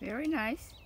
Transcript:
Very nice.